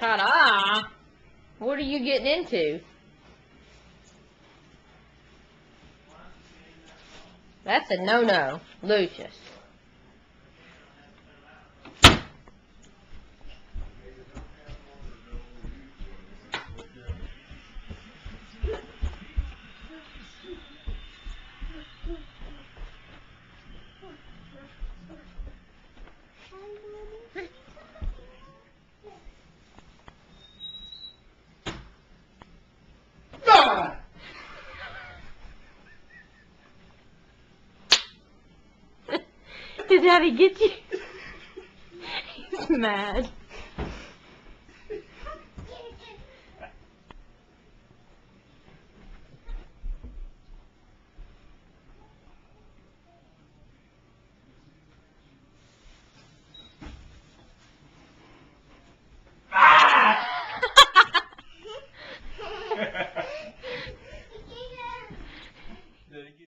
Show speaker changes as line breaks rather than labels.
Ta-da! What are you getting into? That's a no-no, Lucius. Did Daddy get you? He's mad.